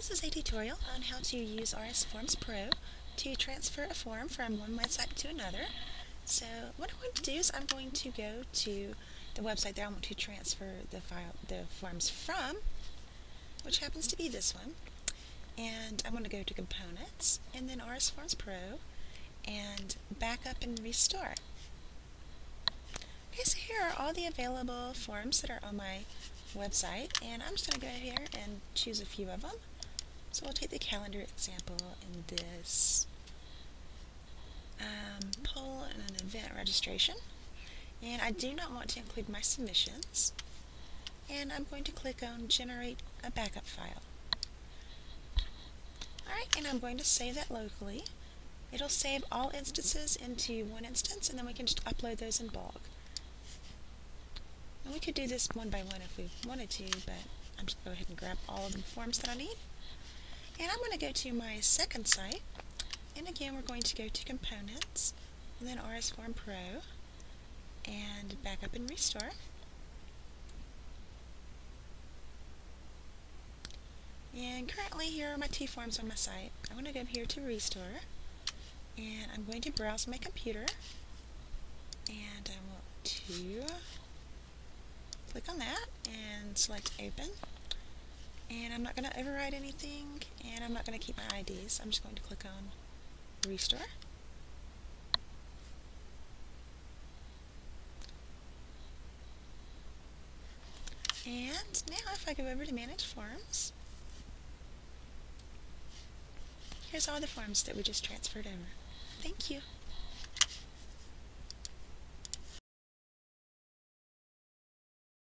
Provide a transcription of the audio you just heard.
This is a tutorial on how to use RS Forms Pro to transfer a form from one website to another. So what I'm going to do is I'm going to go to the website that I want to transfer the file, the forms from, which happens to be this one. And I'm going to go to Components, and then RS Forms Pro, and Backup and Restore. Okay, so here are all the available forms that are on my website, and I'm just going to go here and choose a few of them. So I'll take the calendar example in this um, poll and an event registration. And I do not want to include my submissions. And I'm going to click on Generate a Backup File. Alright, and I'm going to save that locally. It'll save all instances into one instance, and then we can just upload those in bulk. And we could do this one by one if we wanted to, but I'm just going to go ahead and grab all of the forms that I need. And I'm going to go to my second site. And again, we're going to go to Components, and then RS Form Pro, and Backup and Restore. And currently here are my two forms on my site. I'm going to go here to Restore, and I'm going to browse my computer, and I want to click on that and select Open. And I'm not going to override anything, and I'm not going to keep my IDs. I'm just going to click on Restore. And now if I go over to Manage Forms, here's all the forms that we just transferred over. Thank you.